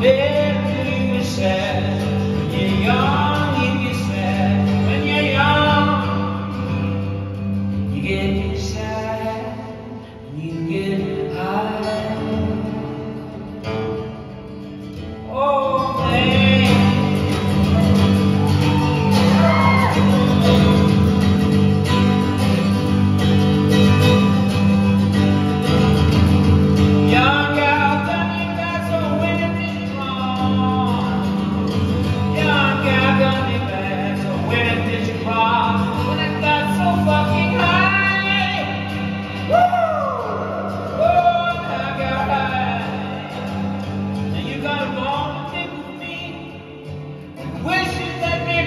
Yeah.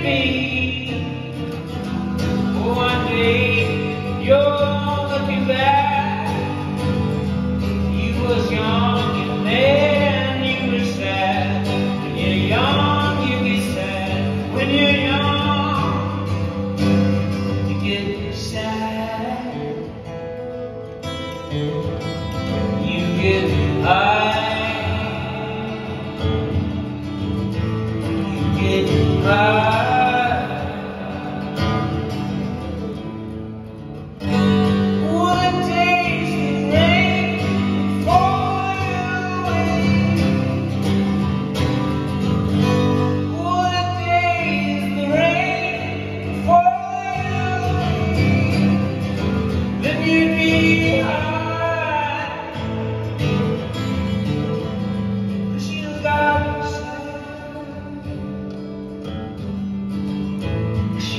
One day oh, you're looking back. You was young and then you were sad. When you're young, you get sad. When you're young, you get sad. You get high. You get high.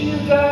you got